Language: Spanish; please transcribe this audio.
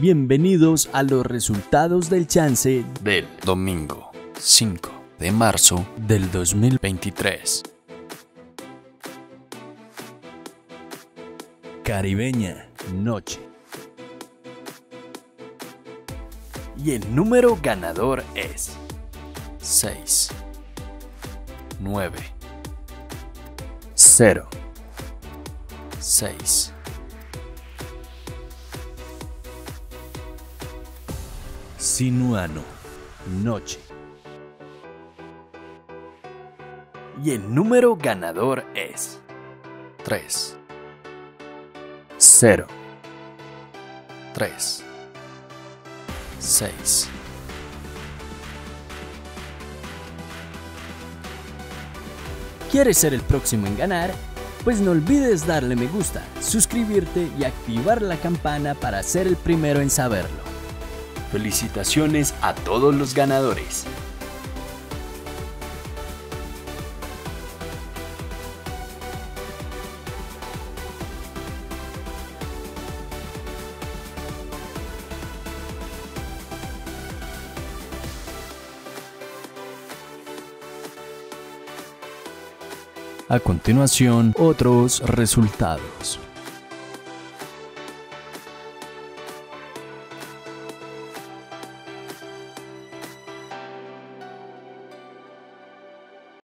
Bienvenidos a los resultados del chance del domingo 5 de marzo del 2023. Caribeña Noche. Y el número ganador es 6, 9, 0, 6. Sinuano Noche. Y el número ganador es 3, 0, 3, 6. ¿Quieres ser el próximo en ganar? Pues no olvides darle me gusta, suscribirte y activar la campana para ser el primero en saberlo. Felicitaciones a todos los ganadores. A continuación, otros resultados.